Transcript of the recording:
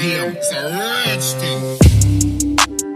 damn, it's a thing.